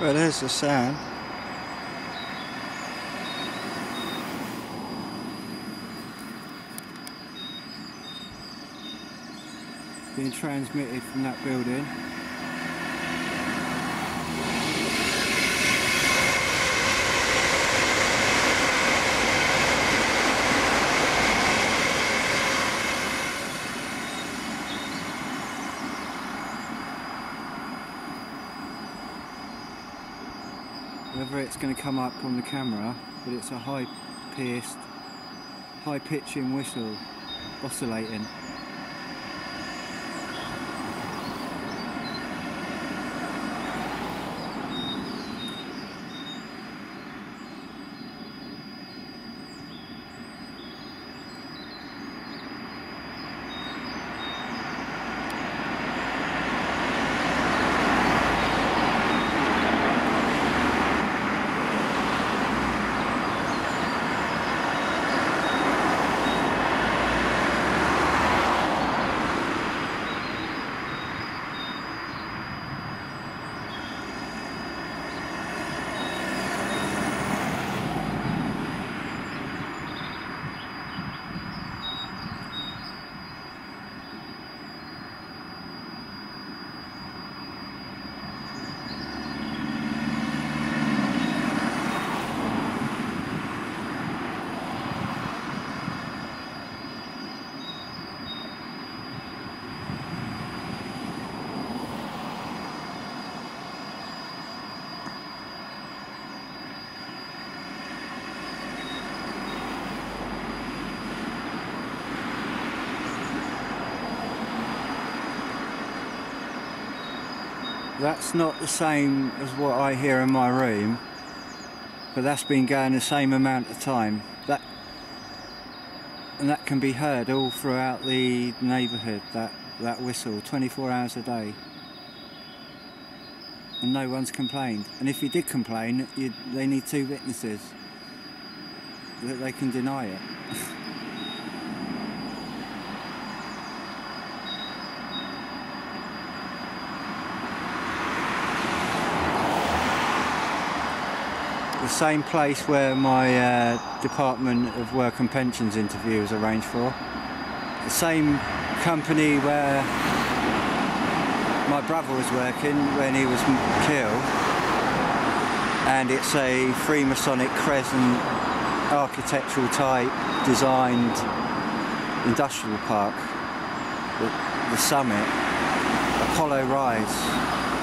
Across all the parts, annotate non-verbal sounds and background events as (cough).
Well, there's the sound. Being transmitted from that building. Whether it's going to come up on the camera, but it's a high pierced, high pitching whistle oscillating. That's not the same as what I hear in my room, but that's been going the same amount of time. That and that can be heard all throughout the neighbourhood. That that whistle, 24 hours a day, and no one's complained. And if you did complain, you, they need two witnesses that they can deny it. (laughs) the same place where my uh, Department of Work and Pensions interview was arranged for. The same company where my brother was working when he was killed. And it's a Freemasonic crescent architectural type designed industrial park. The, the summit, Apollo Rise.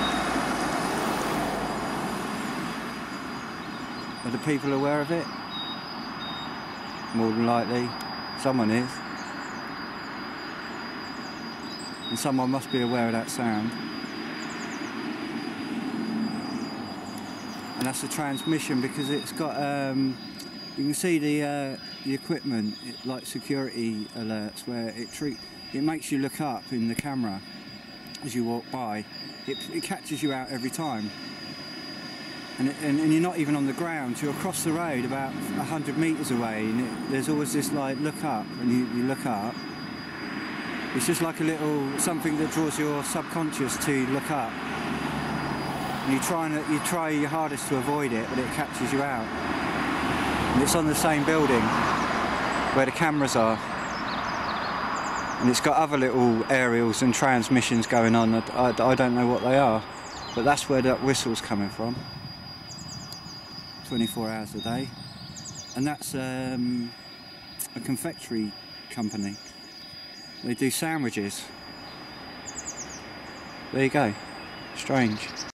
Are the people aware of it? More than likely, someone is. And someone must be aware of that sound. And that's a transmission because it's got, um, you can see the, uh, the equipment, it, like security alerts, where it treat, it makes you look up in the camera as you walk by. It, it catches you out every time and, and, and, you're not even on the ground, you're across the road about 100 metres away and it, there's always this like look up and you, you look up. It's just like a little something that draws your subconscious to look up. And you try and you try your hardest to avoid it, but it catches you out. And it's on the same building where the cameras are. And it's got other little aerials and transmissions going on. I, I, I don't know what they are, but that's where that whistle's coming from. 24 hours a day. And that's um, a confectionery company. They do sandwiches. There you go. Strange.